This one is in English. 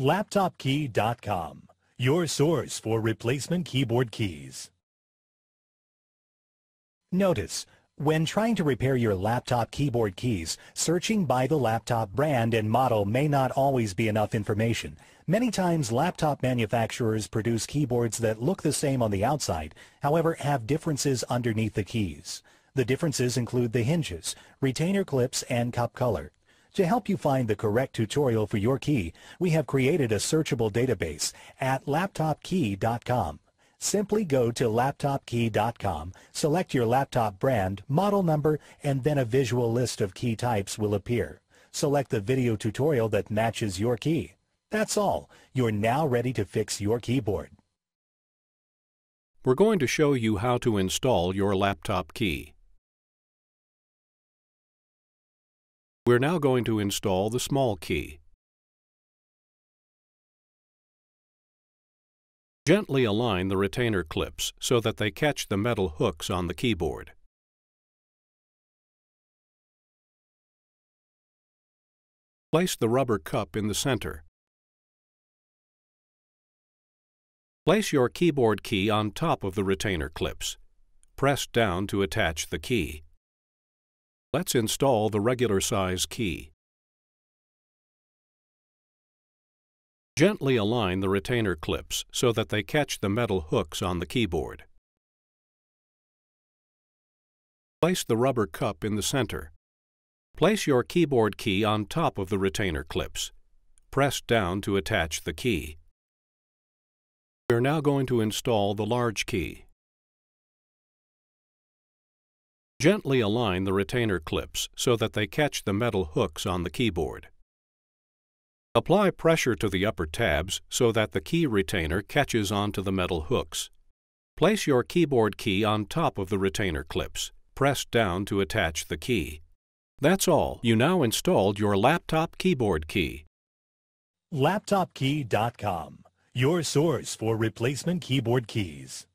LaptopKey.com, your source for replacement keyboard keys. Notice, when trying to repair your laptop keyboard keys, searching by the laptop brand and model may not always be enough information. Many times laptop manufacturers produce keyboards that look the same on the outside, however have differences underneath the keys. The differences include the hinges, retainer clips, and cup color. To help you find the correct tutorial for your key, we have created a searchable database at laptopkey.com. Simply go to laptopkey.com, select your laptop brand, model number, and then a visual list of key types will appear. Select the video tutorial that matches your key. That's all. You're now ready to fix your keyboard. We're going to show you how to install your laptop key. We're now going to install the small key. Gently align the retainer clips so that they catch the metal hooks on the keyboard. Place the rubber cup in the center. Place your keyboard key on top of the retainer clips. Press down to attach the key. Let's install the regular size key. Gently align the retainer clips so that they catch the metal hooks on the keyboard. Place the rubber cup in the center. Place your keyboard key on top of the retainer clips. Press down to attach the key. We are now going to install the large key. Gently align the retainer clips so that they catch the metal hooks on the keyboard. Apply pressure to the upper tabs so that the key retainer catches onto the metal hooks. Place your keyboard key on top of the retainer clips. Press down to attach the key. That's all. You now installed your laptop keyboard key. LaptopKey.com, your source for replacement keyboard keys.